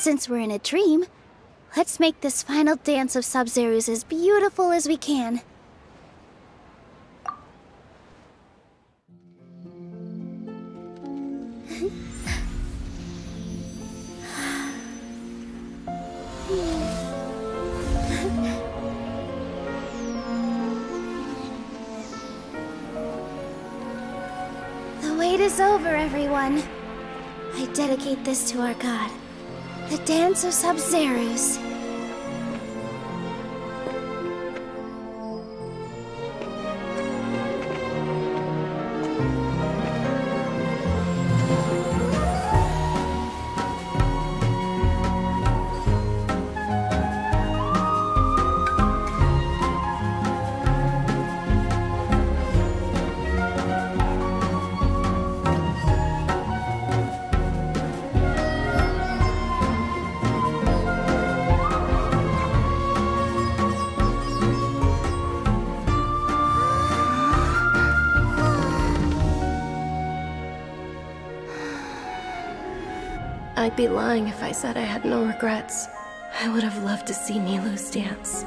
Since we're in a dream, let's make this final dance of Sabzeruz as beautiful as we can. The wait is over, everyone. I dedicate this to our god, the Dance of Sabzeruz. I'd be lying if I said I had no regrets. I would have loved to see Nilou's dance.